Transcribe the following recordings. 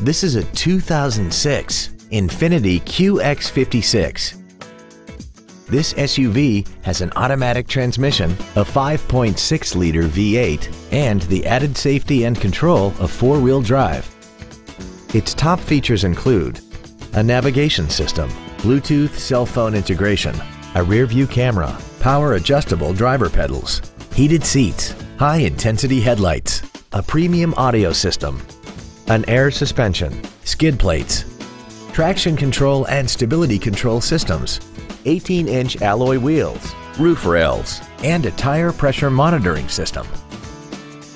This is a 2006 Infiniti QX56. This SUV has an automatic transmission, a 5.6-liter V8, and the added safety and control of four-wheel drive. Its top features include a navigation system, Bluetooth cell phone integration, a rear-view camera, power adjustable driver pedals, heated seats, high-intensity headlights, a premium audio system, an air suspension, skid plates, traction control and stability control systems, 18-inch alloy wheels, roof rails, and a tire pressure monitoring system.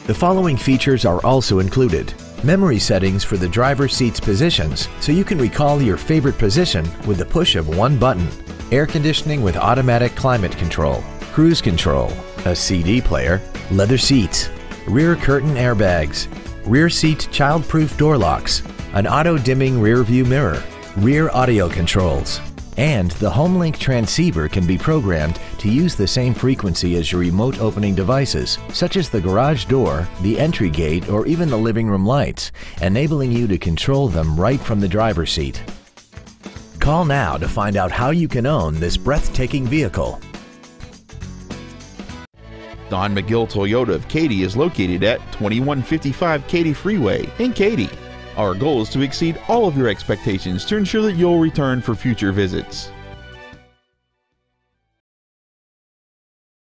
The following features are also included. Memory settings for the driver's seat's positions so you can recall your favorite position with the push of one button. Air conditioning with automatic climate control, cruise control, a CD player, leather seats, rear curtain airbags, rear seat child-proof door locks, an auto-dimming rear view mirror, rear audio controls, and the HomeLink transceiver can be programmed to use the same frequency as your remote opening devices, such as the garage door, the entry gate, or even the living room lights, enabling you to control them right from the driver's seat. Call now to find out how you can own this breathtaking vehicle. Don McGill Toyota of Katy is located at 2155 Katy Freeway in Katy. Our goal is to exceed all of your expectations to ensure that you'll return for future visits.